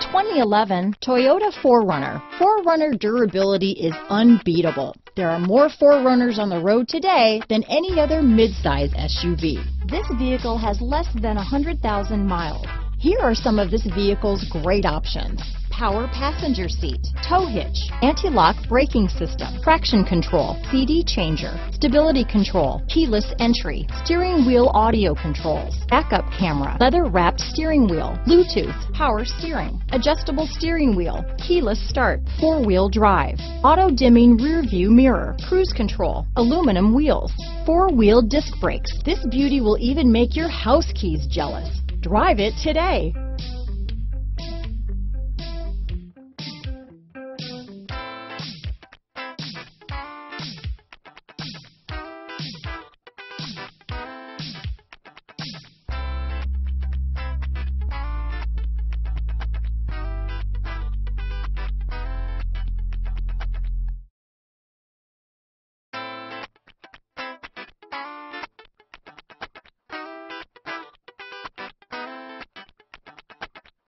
2011 Toyota 4Runner. 4Runner durability is unbeatable. There are more 4Runners on the road today than any other midsize SUV. This vehicle has less than 100,000 miles. Here are some of this vehicle's great options. Power passenger seat, tow hitch, anti-lock braking system, traction control, CD changer, stability control, keyless entry, steering wheel audio controls, backup camera, leather wrapped steering wheel, Bluetooth, power steering, adjustable steering wheel, keyless start, four wheel drive, auto dimming rear view mirror, cruise control, aluminum wheels, four wheel disc brakes. This beauty will even make your house keys jealous. Drive it today.